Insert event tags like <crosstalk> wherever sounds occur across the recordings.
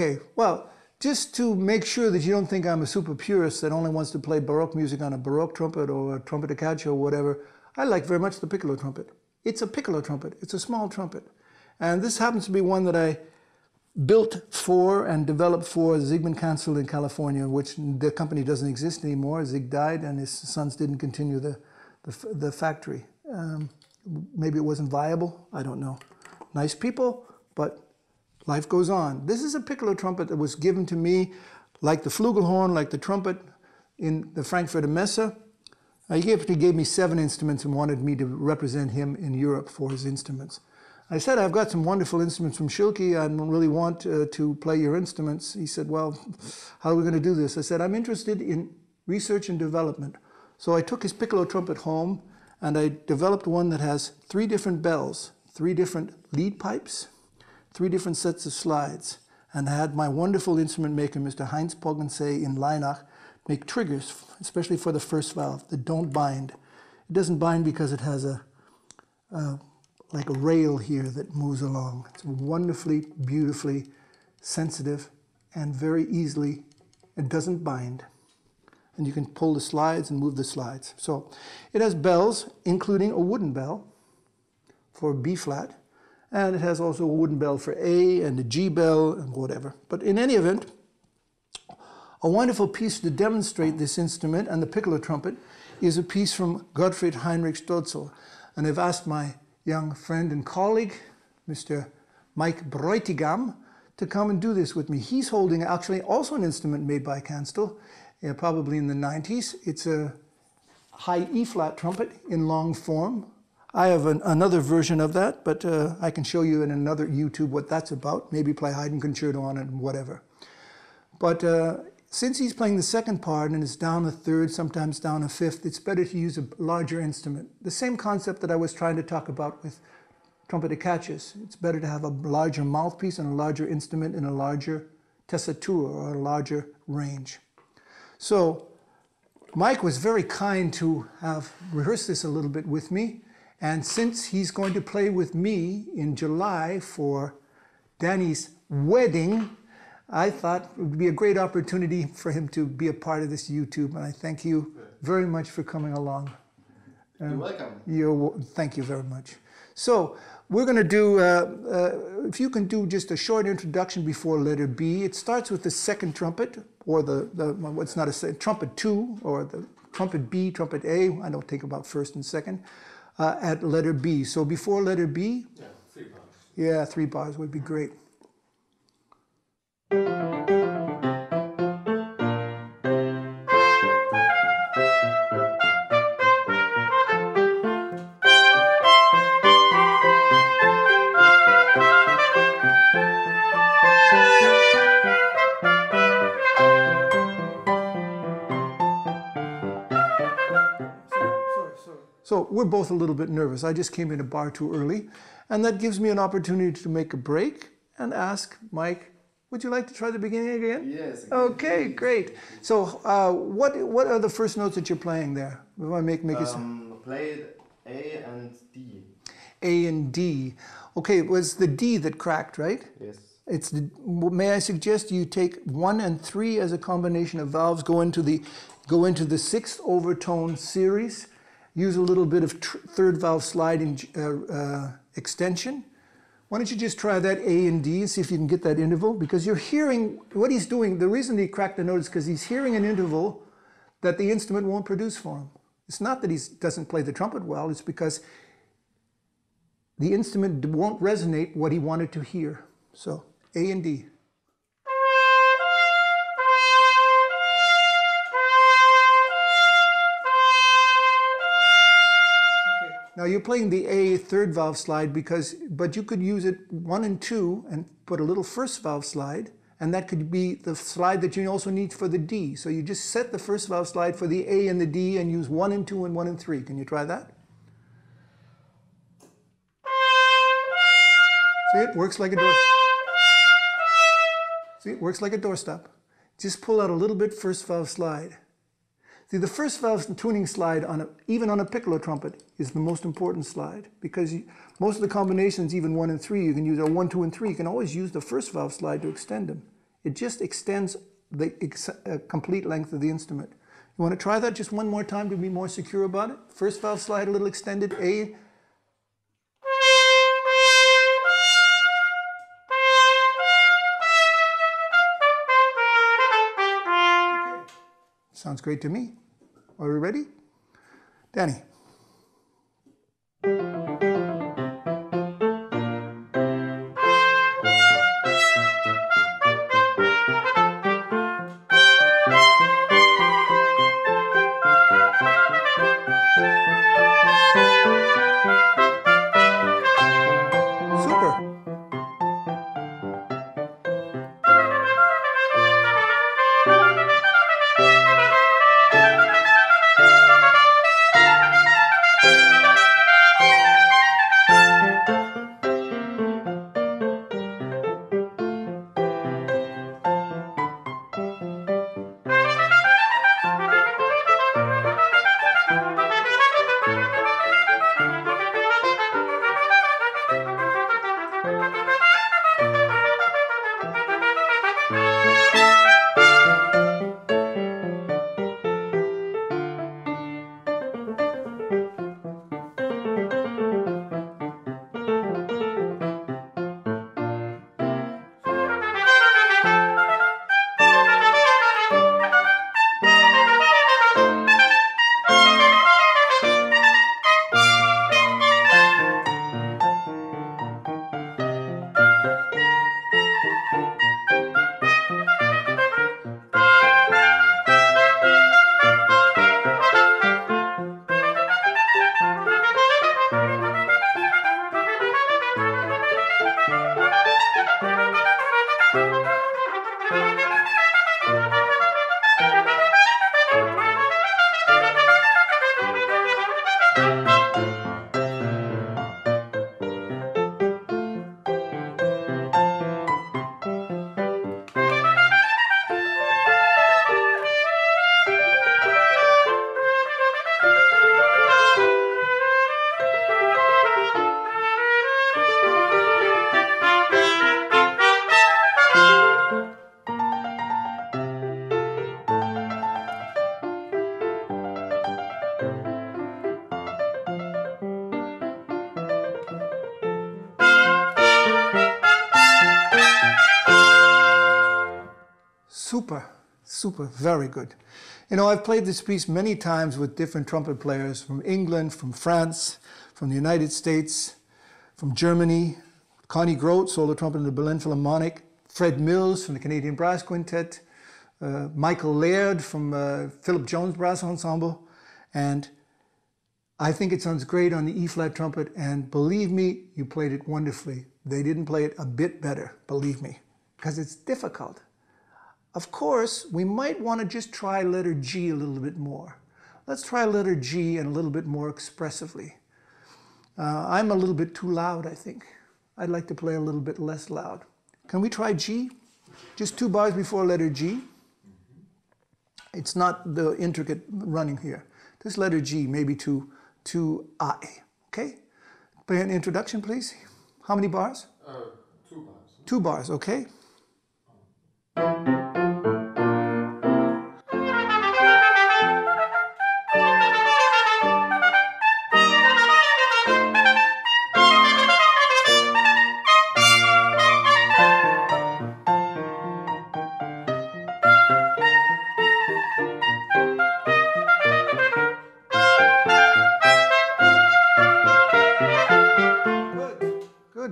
Okay, well, just to make sure that you don't think I'm a super purist that only wants to play Baroque music on a Baroque trumpet or a trumpet caccia or whatever, I like very much the piccolo trumpet. It's a piccolo trumpet. It's a small trumpet. And this happens to be one that I built for and developed for Zigmant Kanstul in California, which the company doesn't exist anymore. Zig died and his sons didn't continue the, the, the factory. Um, maybe it wasn't viable. I don't know. Nice people, but life goes on. This is a piccolo trumpet that was given to me like the flugelhorn, like the trumpet in the Frankfurter Messe. Uh, he gave, he gave me seven instruments and wanted me to represent him in Europe for his instruments. I said, I've got some wonderful instruments from Schilke. I really want uh, to play your instruments. He said, well, how are we going to do this? I said, I'm interested in research and development. So I took his piccolo trumpet home and I developed one that has three different bells, three different lead pipes, three different sets of slides. And had my wonderful instrument maker, Mr. Heinz Poggensee in Leinach, make triggers, especially for the first valve, that don't bind. It doesn't bind because it has a, a like a rail here that moves along. It's wonderfully, beautifully sensitive and very easily, it doesn't bind. And you can pull the slides and move the slides. So it has bells, including a wooden bell for B flat. And it has also a wooden bell for A and a G bell and whatever. But in any event, a wonderful piece to demonstrate this instrument and the piccolo trumpet is a piece from Gottfried Heinrich Stölzel. And I've asked my young friend and colleague, Mr. Mike Bräutigam, to come and do this with me. He's holding actually also an instrument made by Kanstul, uh, probably in the 90s. It's a high E-flat trumpet in long form. I have an, another version of that, but uh, I can show you in another YouTube what that's about. Maybe play Haydn Concerto on it and whatever. But uh, since he's playing the second part and it's down a third, sometimes down a fifth, it's better to use a larger instrument. The same concept that I was trying to talk about with trumpet caccias. It's better to have a larger mouthpiece and a larger instrument in a larger tessitura or a larger range. So Mike was very kind to have rehearsed this a little bit with me. And since he's going to play with me in July for Danny's wedding, I thought it would be a great opportunity for him to be a part of this YouTube, and I thank you very much for coming along. Um, you're welcome. You're, thank you very much. So we're going to do, uh, uh, if you can do just a short introduction before letter B. It starts with the second trumpet, or the, the what's not a trumpet two, or the trumpet B, trumpet A. I don't think about first and second, uh, at letter B. So before letter B. Yeah, three bars. Yeah, three bars would be great. We're both a little bit nervous. I just came in a bar too early, and that gives me an opportunity to make a break and ask Mike would you like to try the beginning again? Yes. Okay, great. So, uh, what what are the first notes that you're playing there? If I make make um, it. Played A and D. A and D. Okay, it was the D that cracked, right? Yes. It's the, may I suggest you take one and three as a combination of valves, go into the go into the sixth overtone series, use a little bit of third valve sliding uh, uh, extension, why don't you just try that A and D and see if you can get that interval? Because you're hearing what he's doing. The reason he cracked the note is because he's hearing an interval that the instrument won't produce for him. It's not that he doesn't play the trumpet well, it's because the instrument won't resonate what he wanted to hear. So A and D. Now you're playing the A third valve slide because, but you could use it one and two and put a little first valve slide and that could be the slide that you also need for the D. So you just set the first valve slide for the A and the D and use one and two and one and three. Can you try that? See, it works like a door. See, it works like a doorstop. Just pull out a little bit first valve slide. See, the first valve tuning slide, on a, even on a piccolo trumpet, is the most important slide because you, most of the combinations, even one and three, you can use a one, two, and three. You can always use the first valve slide to extend them. It just extends the ex- uh, complete length of the instrument. You want to try that just one more time to be more secure about it? First valve slide a little extended, A. Sounds great to me. Are we ready? Danny. Super, super, very good. You know, I've played this piece many times with different trumpet players from England, from France, from the United States, from Germany. Connie Groth, solo trumpet in the Berlin Philharmonic. Fred Mills from the Canadian Brass Quintet. Uh, Michael Laird from uh, Philip Jones Brass Ensemble. And I think it sounds great on the E flat trumpet. And believe me, you played it wonderfully. They didn't play it a bit better, believe me, because it's difficult. Of course, we might want to just try letter G a little bit more. Let's try letter G and a little bit more expressively. Uh, I'm a little bit too loud, I think. I'd like to play a little bit less loud. Can we try G? Just two bars before letter G. It's not the intricate running here. This letter G, maybe to, to I. Okay? Play an introduction, please. How many bars? Uh, two bars. Two bars, okay? Good,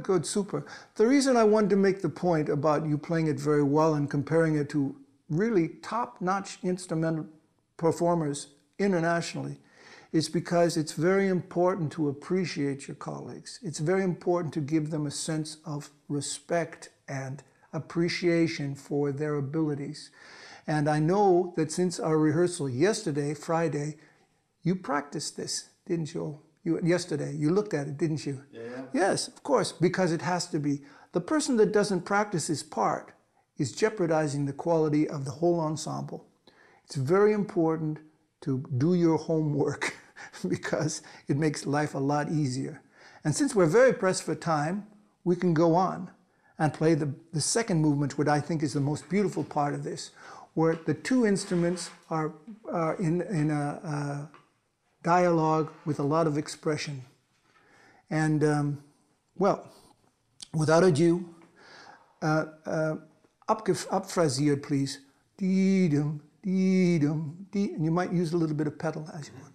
good, super. The reason I wanted to make the point about you playing it very well and comparing it to really top notch instrumental performers internationally is because it's very important to appreciate your colleagues. It's very important to give them a sense of respect and appreciation for their abilities. And I know that since our rehearsal yesterday, Friday, you practiced this, didn't you? You yesterday, you looked at it, didn't you? Yeah. Yes, of course, because it has to be. The person that doesn't practice his part is jeopardizing the quality of the whole ensemble. It's very important to do your homework <laughs> because it makes life a lot easier. And since we're very pressed for time, we can go on. and play the, the second movement, which I think is the most beautiful part of this, where the two instruments are, are in, in a, a dialogue with a lot of expression. And, um, well, without ado, uh, uh, upphrasiert, please. Dee-dum, dee-dum, dee, and you might use a little bit of pedal as you want.